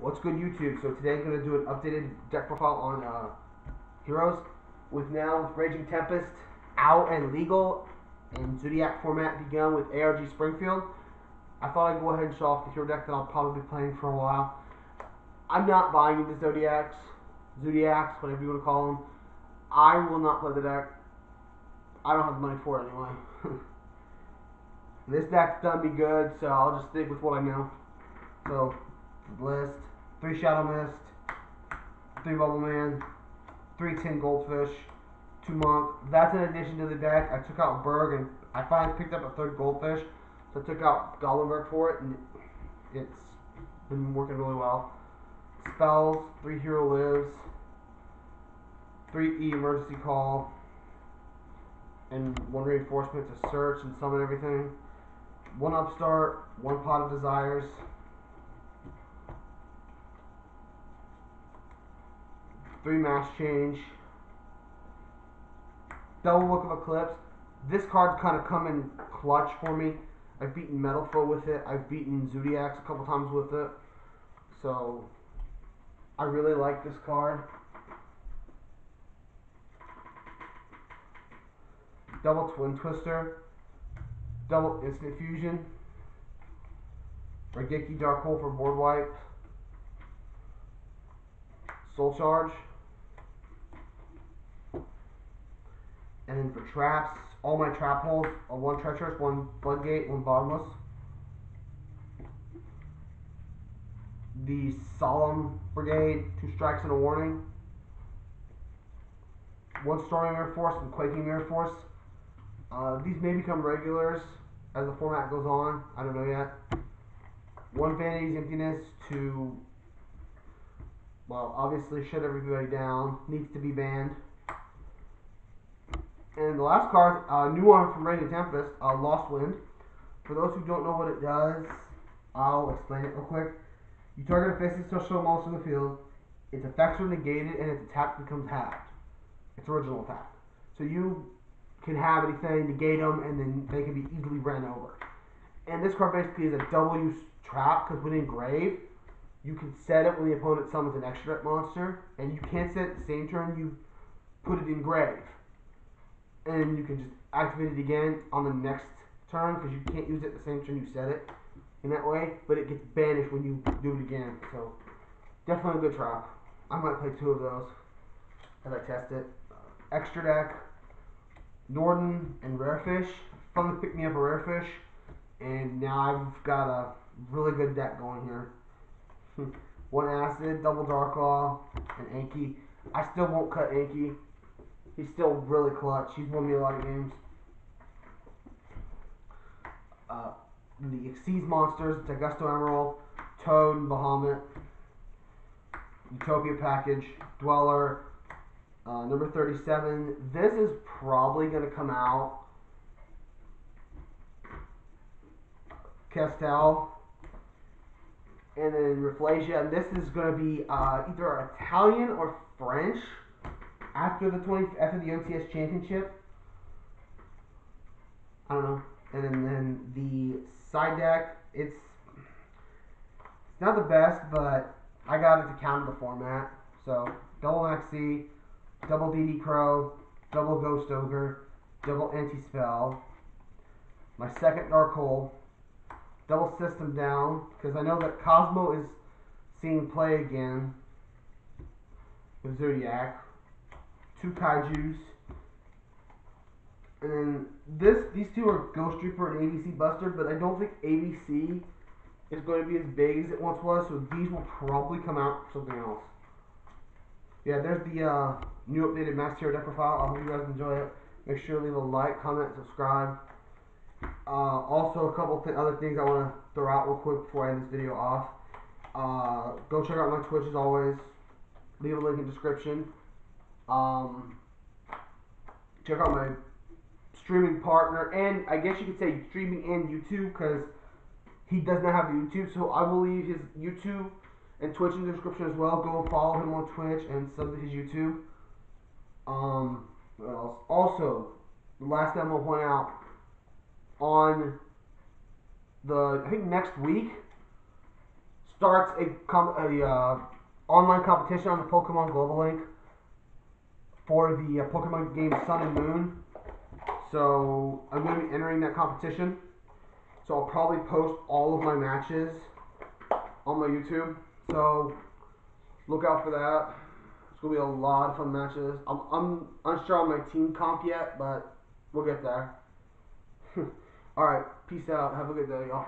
What's good, YouTube? So today I'm gonna do an updated deck profile on uh, heroes with now Raging Tempest out and legal and Zodiac format begun with ARG Springfield. I thought I'd go ahead and show off the hero deck that I'll probably be playing for a while. I'm not buying the Zodiacs, Zodiacs, whatever you want to call them. I will not play the deck. I don't have the money for it anyway. this deck's done me good, so I'll just stick with what I know. So, list three Shadow Mist, three Bubble Man, three Tin Goldfish, two Monk. That's in addition to the deck. I took out Berg and I finally picked up a third Goldfish. So I took out Goblindbergh for it and it's been working really well. Spells, three Hero Lives, three E Emergency Call, and one Reinforcement to search and summon everything. One Upstart, one Pot of Desires. Three Mask Change, double Book of Eclipse. This card's kind of come in clutch for me. I've beaten Metalfoe with it. I've beaten Zodiacs a couple times with it. So, I really like this card. Double Twin Twister. Double Instant Fusion. Raigeki Dark Hole for board wipe. Soul Charge. And then for traps, all my trap holes are one treacherous, one floodgate, one bottomless. The solemn brigade, two strikes and a warning. One storming mirror force and quaking mirror force. Uh, these may become regulars as the format goes on. I don't know yet. One vanity's emptiness to well, obviously shut everybody down. Needs to be banned. And the last card, uh, new one from Raging Tempest, uh, Lost Wind. For those who don't know what it does, I'll explain it real quick. You target a face social monster in the field. Its effects are negated and its attack becomes halved. Its original attack. So you can have anything, negate them, and then they can be easily ran over. And this card basically is a double use trap because when engrave, you can set it when the opponent summons an extra monster, and you can't set it the same turn you put it in grave and you can just activate it again on the next turn because you can't use it the same turn you set it in that way, but it gets banished when you do it again. So definitely a good trap. I might play two of those as I test it. Extra deck, Norden and Rarefish. Finally picked me up a Rarefish, and now I've got a really good deck going here. One Acid, Double Dark Claw, and Anki. I still won't cut Anki He's still really clutch. He's won me a lot of games. Uh, the Xyz monsters, Daigusto Emerald, Toad, Bahamut, Utopia package, Dweller, uh, number 37. This is probably going to come out. Castel. And then Rafflesia. And this is going to be uh, either Italian or French after the 20 after the OTS championship. I don't know. And then, then the side deck, it's not the best, but I got it to counter the format. So double Maxi, double DD Crow, double Ghost Ogre, double Anti Spell. My second Dark Hole, double System down because I know that Cosmo is seeing play again with Zodiac two kaijus. And then this, these two are Ghost Reaper and ABC Buster, but I don't think ABC is going to be as big as it once was, so these will probably come out for something else. Yeah, there's the uh, new updated Master Hero deck profile. I hope you guys enjoy it. Make sure to leave a like, comment, subscribe. Uh, also, a couple th other things I want to throw out real quick before I end this video off. Uh, go check out my Twitch as always. Leave a link in description. Um, check out my streaming partner, and I guess you could say streaming and YouTube because he does not have YouTube. So I will leave his YouTube and Twitch in the description as well. Go follow him on Twitch and sub to his YouTube. Um, what else? Also, the last thing gonna point out on the I think next week, starts a com- a uh, online competition on the Pokemon Global Link for the uh, Pokemon game Sun and Moon. So I'm going to be entering that competition. So I'll probably post all of my matches on my YouTube. So look out for that. It's gonna be a lot of fun matches. I'm, I'm unsure on my team comp yet, but we'll get there. all right, peace out. Have a good day, y'all.